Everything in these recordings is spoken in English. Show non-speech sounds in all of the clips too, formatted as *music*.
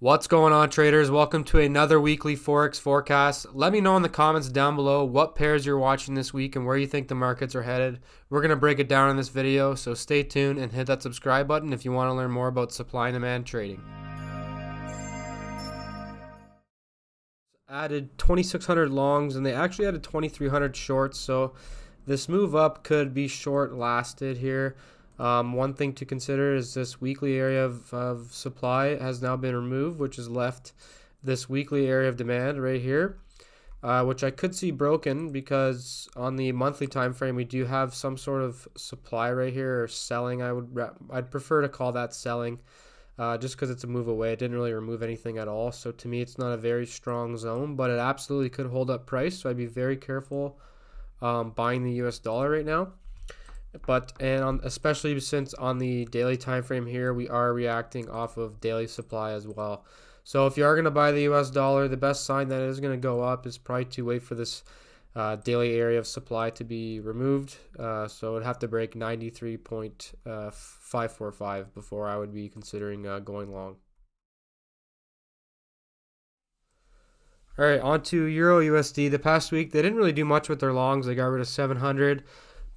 What's going on, traders? Welcome to another weekly Forex forecast. Let me know in the comments down below what pairs you're watching this week and where you think the markets are headed. We're going to break it down in this video, so stay tuned and hit that subscribe button if you want to learn more about supply and demand trading. Added 2,600 longs and they actually added 2,300 shorts, so this move up could be short lasted here. Um, one thing to consider is this weekly area of, of supply has now been removed, which has left this weekly area of demand right here, uh, which I could see broken because on the monthly time frame we do have some sort of supply right here or selling. I would I'd prefer to call that selling, uh, just because it's a move away. It didn't really remove anything at all, so to me it's not a very strong zone, but it absolutely could hold up price. So I'd be very careful um, buying the U.S. dollar right now but and on, especially since on the daily time frame here we are reacting off of daily supply as well. So if you are going to buy the us dollar the best sign that it is going to go up is probably to wait for this uh, daily area of supply to be removed. Uh, so it'd have to break 93.545 uh, before i would be considering uh, going long. All right on to euro usd the past week they didn't really do much with their longs. They got rid of 700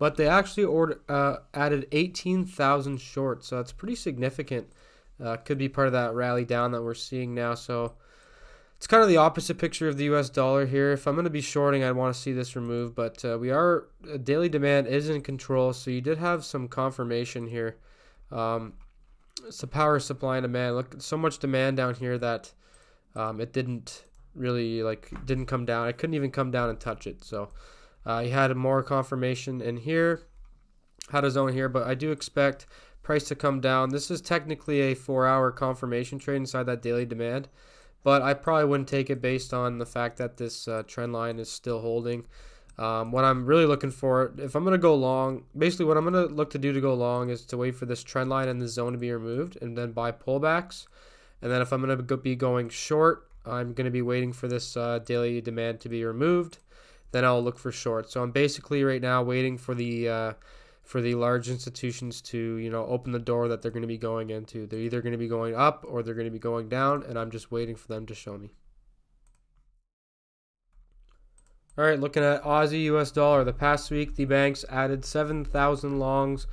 but they actually ordered, uh, added 18,000 shorts, so that's pretty significant. Uh, could be part of that rally down that we're seeing now. So it's kind of the opposite picture of the U.S. dollar here. If I'm going to be shorting, I'd want to see this removed, but uh, we are uh, daily demand is in control, so you did have some confirmation here. Um, it's the power supply and demand. Look, so much demand down here that um, it didn't really like didn't come down. I couldn't even come down and touch it. So. Uh, he had more confirmation in here, had a zone here, but I do expect price to come down. This is technically a four-hour confirmation trade inside that daily demand, but I probably wouldn't take it based on the fact that this uh, trend line is still holding. Um, what I'm really looking for, if I'm going to go long, basically what I'm going to look to do to go long is to wait for this trend line and the zone to be removed and then buy pullbacks. And then if I'm going to be going short, I'm going to be waiting for this uh, daily demand to be removed then I'll look for short. So I'm basically right now waiting for the uh, for the large institutions to you know open the door that they're going to be going into. They're either going to be going up or they're going to be going down, and I'm just waiting for them to show me. All right, looking at Aussie US dollar. The past week, the banks added 7,000 longs,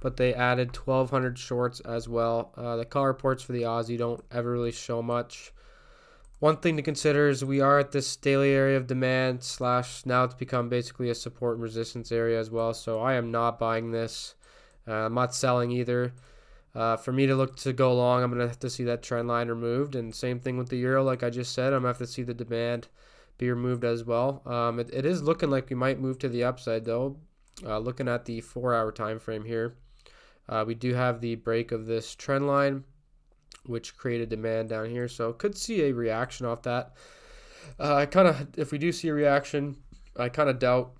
but they added 1,200 shorts as well. Uh, the COT reports for the Aussie don't ever really show much. One thing to consider is we are at this daily area of demand slash now it's become basically a support and resistance area as well. So I am not buying this. Uh, I'm not selling either. Uh, for me to look to go long, I'm going to have to see that trend line removed. And same thing with the euro, like I just said, I'm going to have to see the demand be removed as well. Um, it, it is looking like we might move to the upside though. Uh, looking at the four hour time frame here, uh, we do have the break of this trend line which created demand down here. So could see a reaction off that. Uh, I kind of, if we do see a reaction, I kind of doubt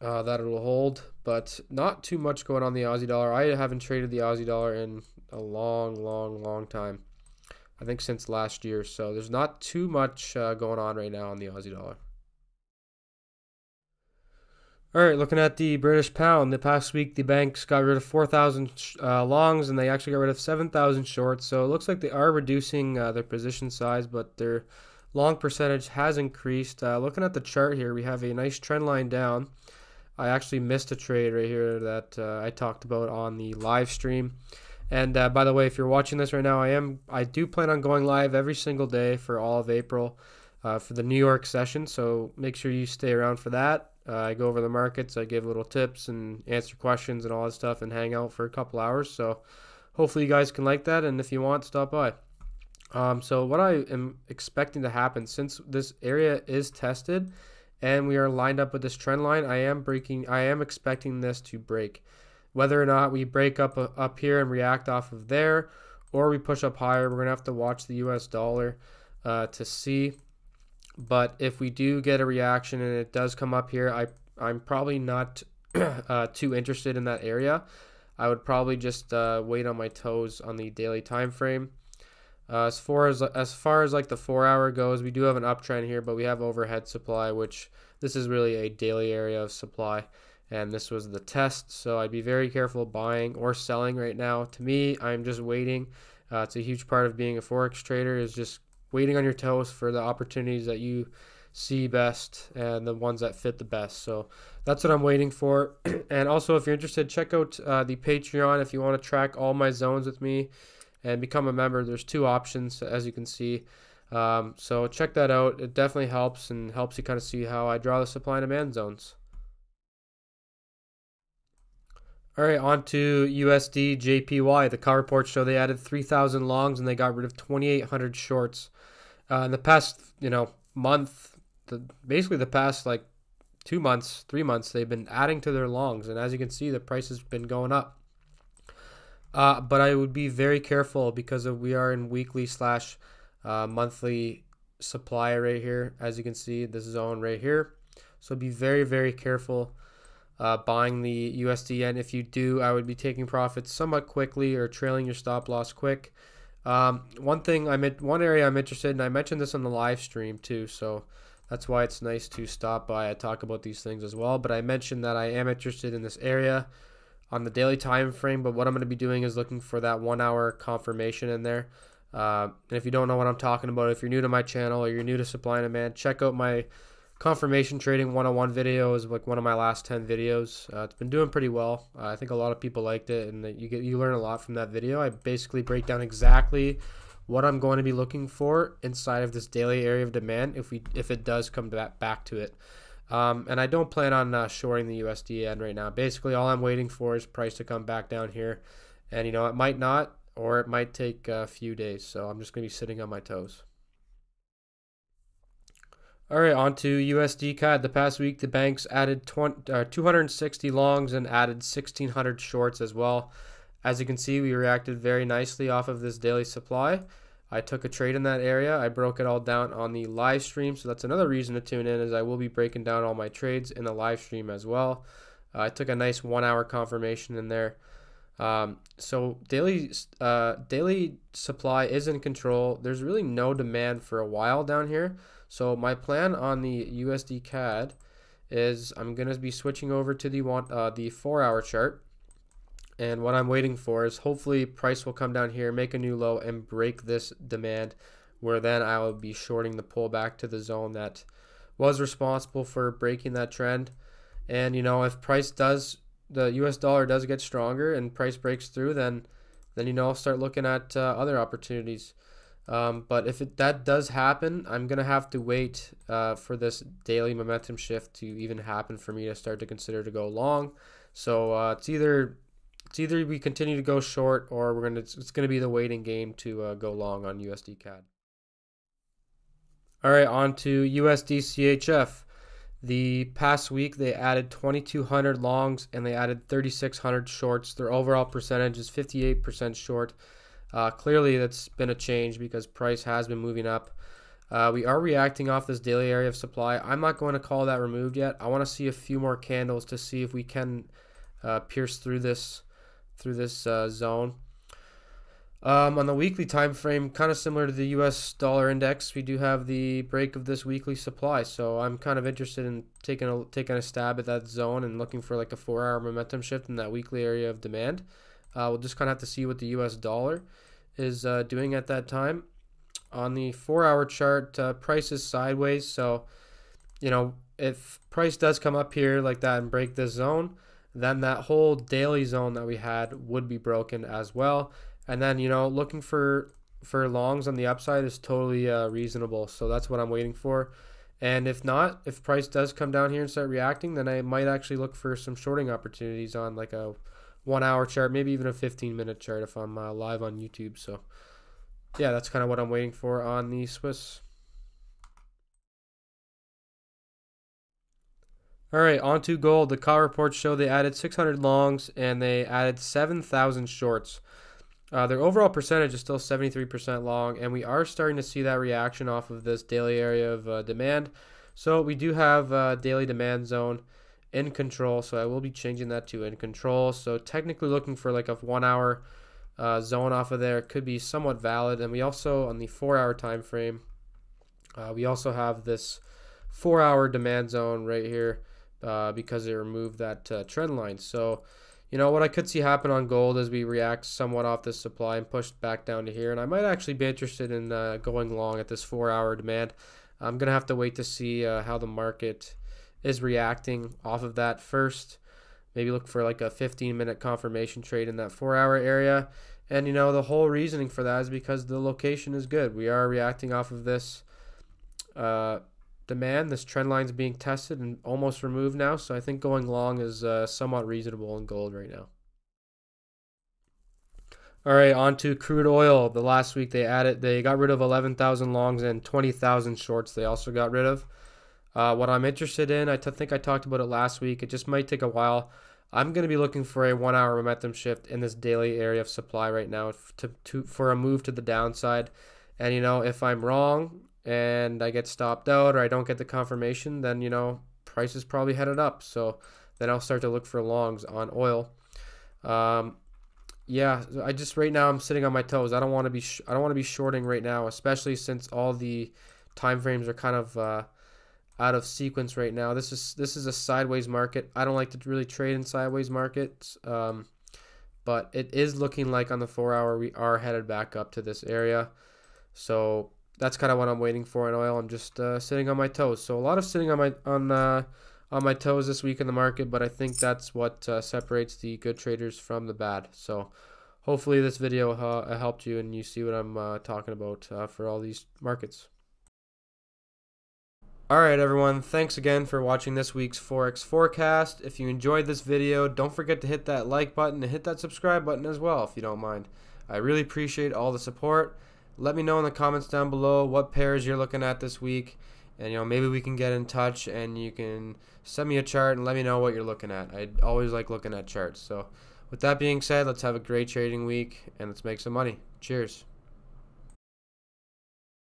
uh, that it'll hold, but not too much going on the Aussie dollar. I haven't traded the Aussie dollar in a long, long, long time. I think since last year. So there's not too much uh, going on right now on the Aussie dollar. All right, looking at the British pound, the past week the banks got rid of 4,000 uh, longs and they actually got rid of 7,000 shorts. So it looks like they are reducing uh, their position size, but their long percentage has increased. Uh, looking at the chart here, we have a nice trend line down. I actually missed a trade right here that uh, I talked about on the live stream. And uh, by the way, if you're watching this right now, I am I do plan on going live every single day for all of April uh, for the New York session. So make sure you stay around for that. Uh, I go over the markets, I give little tips and answer questions and all that stuff and hang out for a couple hours. So hopefully you guys can like that. And if you want, stop by. Um, so what I am expecting to happen since this area is tested and we are lined up with this trend line, I am breaking, I am expecting this to break. Whether or not we break up uh, up here and react off of there, or we push up higher, we're gonna have to watch the U.S. dollar uh, to see. But if we do get a reaction and it does come up here, I I'm probably not *clears throat* uh, too interested in that area. I would probably just uh, wait on my toes on the daily time frame. Uh, as far as as far as like the four hour goes, we do have an uptrend here, but we have overhead supply, which this is really a daily area of supply, and this was the test. So I'd be very careful buying or selling right now. To me, I'm just waiting Uh, it's a huge part of being a forex trader is just waiting on your toes for the opportunities that you see best and the ones that fit the best. So that's what I'm waiting for. *clears throat* and also, if you're interested, check out uh, the Patreon if you want to track all my zones with me and become a member. There's two options, as you can see. Um, so check that out. It definitely helps and helps you kind of see how I draw the supply and demand zones. All right, on to USD JPY. The COT reports show they added 3,000 longs and they got rid of 2,800 shorts. Uh, in the past, you know, month, the basically the past like two months, three months, they've been adding to their longs, and as you can see, the price has been going up. Uh, but I would be very careful because of we are in weekly slash uh, monthly supply right here. As you can see, this zone right here. So be very, very careful uh, buying the USD If you do, I would be taking profits somewhat quickly or trailing your stop loss quick. Um, one thing I'm at, one area I'm interested in, I mentioned this on the live stream too, so that's why it's nice to stop by. I talk about these things as well, but I mentioned that I am interested in this area on the daily time frame. But what I'm going to be doing is looking for that one hour confirmation in there. Uh, and if you don't know what I'm talking about, if you're new to my channel or you're new to supply and demand, check out my confirmation trading 101 video is like one of my last 10 videos. Uh, it's been doing pretty well. Uh, i think a lot of people liked it and you get you learn a lot from that video. I basically break down exactly what i'm going to be looking for inside of this daily area of demand if we if it does come back back to it. Um, and i don't plan on uh, shorting the usdn right now. Basically all i'm waiting for is price to come back down here. And you know it might not or it might take a few days. So i'm just going to be sitting on my toes all right, on to USD CAD. The past week, the banks added 20, uh, 260 longs and added 1,600 shorts as well. As you can see, we reacted very nicely off of this daily supply. I took a trade in that area. I broke it all down on the live stream, so that's another reason to tune in. Is I will be breaking down all my trades in the live stream as well. Uh, I took a nice one-hour confirmation in there. Um, so daily uh, daily supply is in control. There's really no demand for a while down here. So my plan on the USD CAD is I'm going to be switching over to the one uh, the four hour chart. And what I'm waiting for is hopefully price will come down here, make a new low, and break this demand, where then I will be shorting the pullback to the zone that was responsible for breaking that trend. And you know, if price does the U.S. dollar does get stronger and price breaks through, then then you know I'll start looking at uh, other opportunities. Um, but if it, that does happen, I'm gonna have to wait uh, for this daily momentum shift to even happen for me to start to consider to go long. So uh, it's either it's either we continue to go short or we're gonna it's, it's gonna be the waiting game to uh, go long on USD CAD. All right, on to USD CHF. The past week they added 2,200 longs and they added 3,600 shorts. Their overall percentage is 58% short. Uh, clearly, that's been a change because price has been moving up. Uh, we are reacting off this daily area of supply. I'm not going to call that removed yet. I want to see a few more candles to see if we can uh, pierce through this through this uh, zone. Um, on the weekly time frame, kind of similar to the U.S. dollar index, we do have the break of this weekly supply. So I'm kind of interested in taking a taking a stab at that zone and looking for like a four-hour momentum shift in that weekly area of demand. Uh, we'll just kind of have to see what the U.S. dollar is uh, doing at that time. On the four-hour chart, uh, price is sideways. So, you know, if price does come up here like that and break this zone, then that whole daily zone that we had would be broken as well. And then, you know, looking for for longs on the upside is totally uh, reasonable. So that's what I'm waiting for. And if not, if price does come down here and start reacting, then I might actually look for some shorting opportunities on like a one hour chart, maybe even a 15 minute chart if I'm uh, live on YouTube. So, yeah, that's kind of what I'm waiting for on the Swiss. All right, on to gold. The COT reports show they added 600 longs and they added 7,000 shorts. Uh, their overall percentage is still 73% long, and we are starting to see that reaction off of this daily area of uh, demand. So we do have a daily demand zone in control. So I will be changing that to in control. So technically looking for like a one hour uh, zone off of there could be somewhat valid. And we also on the four hour time frame, uh, we also have this four hour demand zone right here uh, because they removed that uh, trend line. So you know what I could see happen on gold as we react somewhat off this supply and push back down to here. And I might actually be interested in uh, going long at this four hour demand. I'm to have to wait to see uh, how the market is reacting off of that first. Maybe look for like a 15 minute confirmation trade in that four hour area. And you know, the whole reasoning for that is because the location is good. We are reacting off of this uh, demand. This trend line is being tested and almost removed now. So I think going long is uh, somewhat reasonable in gold right now. All right, on to crude oil. The last week they added, they got rid of 11,000 longs and 20,000 shorts. They also got rid of. Uh, what I'm interested in, I think I talked about it last week. It just might take a while. I'm going to be looking for a one hour momentum shift in this daily area of supply right now to, to for a move to the downside. And, you know, if I'm wrong and I get stopped out or I don't get the confirmation, then, you know, price is probably headed up. So then I'll start to look for longs on oil. Um, yeah, I just right now I'm sitting on my toes. I don't want to be I don't want to be shorting right now, especially since all the time frames are kind of uh, out of sequence right now. This is this is a sideways market. I don't like to really trade in sideways markets, um, but it is looking like on the four hour we are headed back up to this area. So that's kind of what I'm waiting for in oil. I'm just uh, sitting on my toes. So a lot of sitting on my on uh, on my toes this week in the market, but I think that's what uh, separates the good traders from the bad. So hopefully this video uh, helped you and you see what I'm uh, talking about uh, for all these markets. Alright everyone, thanks again for watching this week's Forex Forecast. If you enjoyed this video, don't forget to hit that like button and hit that subscribe button as well if you don't mind. I really appreciate all the support. Let me know in the comments down below what pairs you're looking at this week. And you know, maybe we can get in touch and you can send me a chart and let me know what you're looking at. I always like looking at charts. So with that being said, let's have a great trading week and let's make some money. Cheers.